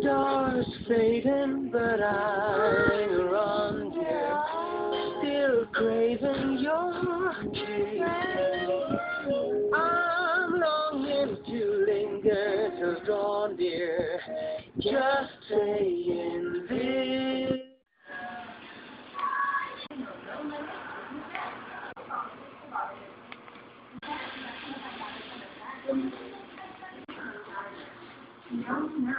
Stars fading, but I linger on, still craving your kiss. Till dawn, dear, just saying this. No, no.